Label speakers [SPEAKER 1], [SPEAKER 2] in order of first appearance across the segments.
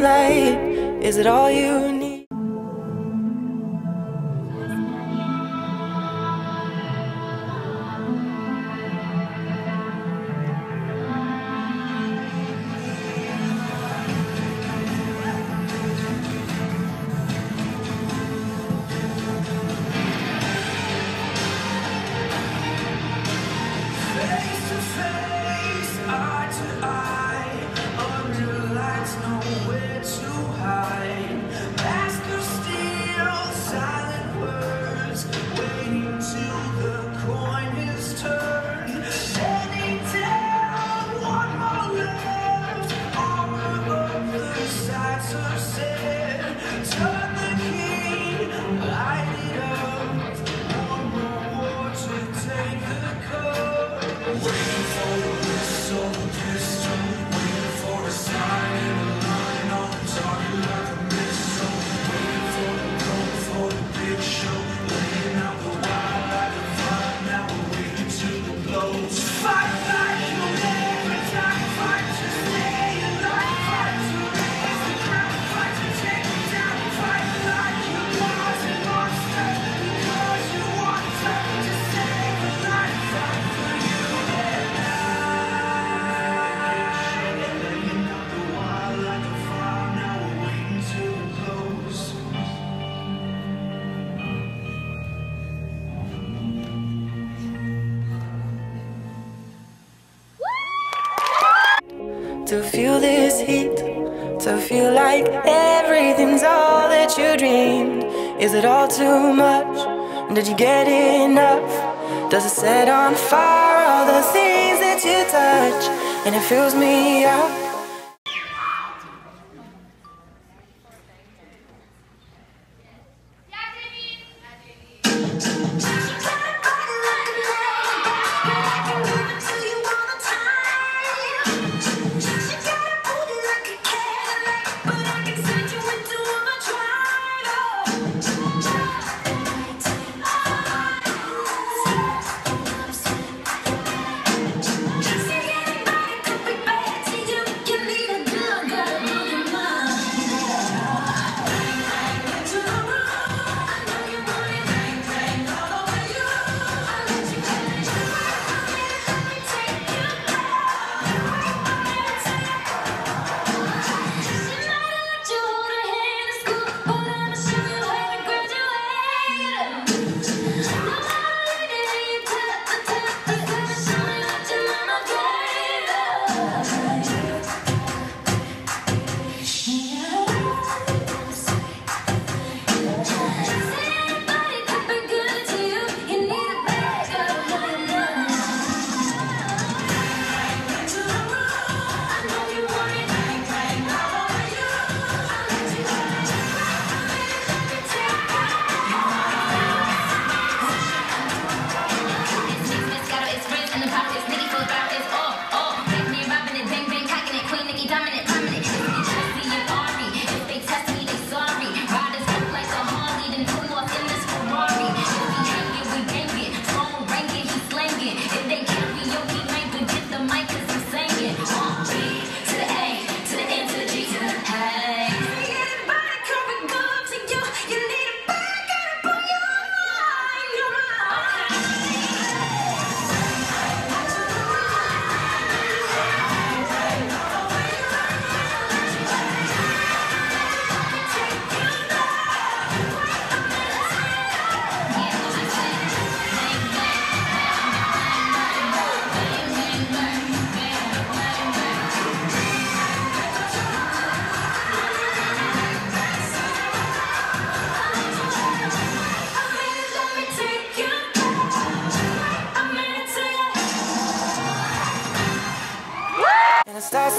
[SPEAKER 1] Is it all you need?
[SPEAKER 2] Fuck! to
[SPEAKER 1] feel this heat, to feel like everything's all that you dreamed. Is it all too much? Did you get enough? Does it set on fire all the things that you touch? And it fills me up.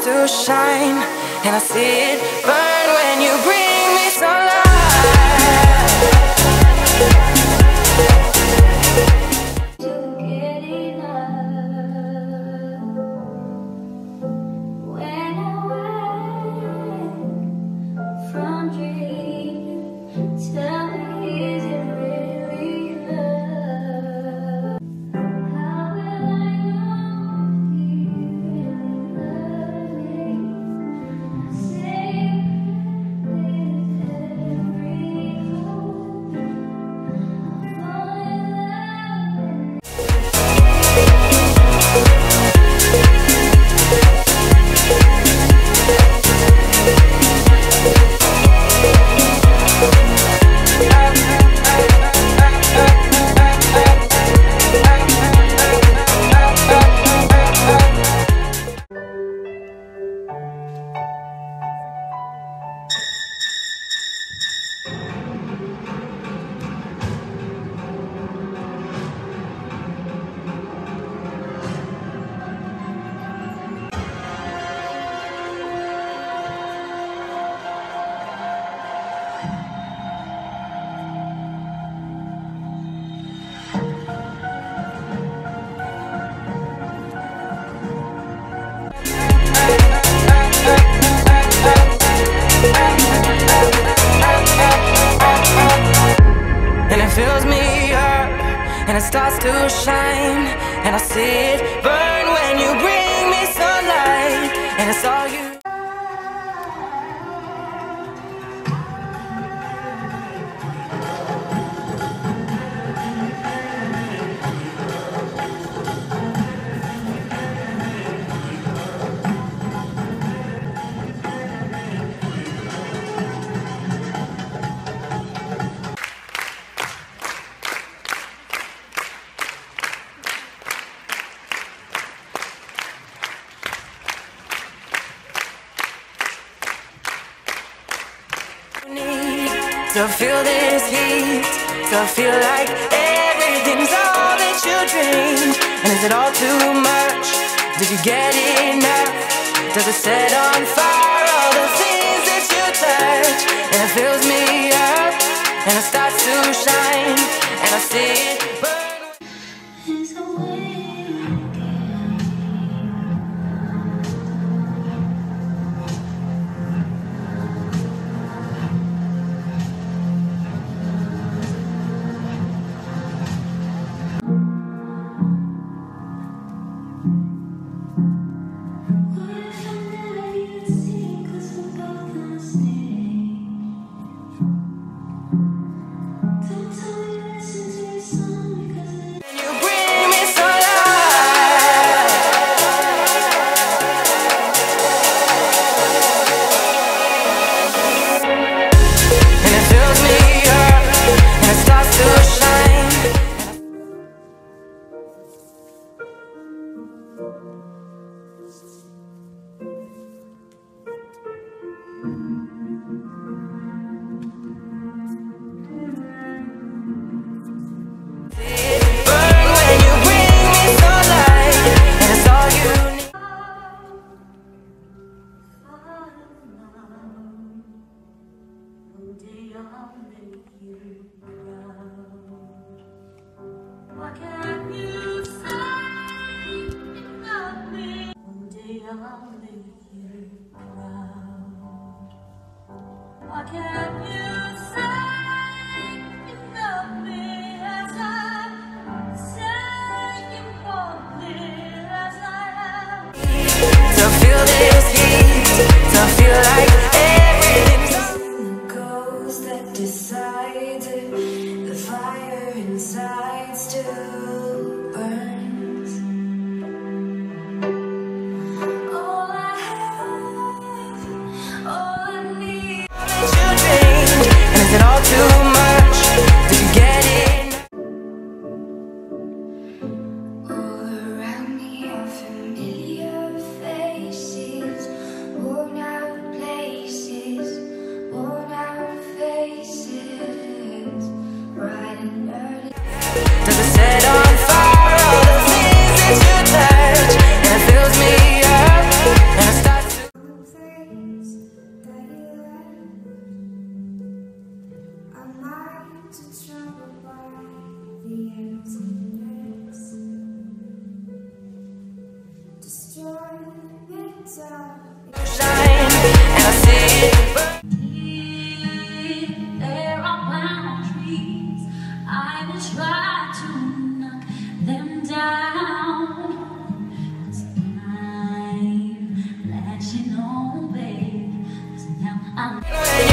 [SPEAKER 1] to shine, and I see it burn.
[SPEAKER 3] burn when you bring me sunlight, and it's all you. to feel this heat, to feel like everything's all that you dreamed. And is it all too much? Did you get enough? Does it set on fire all the things that you touch? And it fills me up, and it starts to shine, and I see it.
[SPEAKER 1] lights to Hey.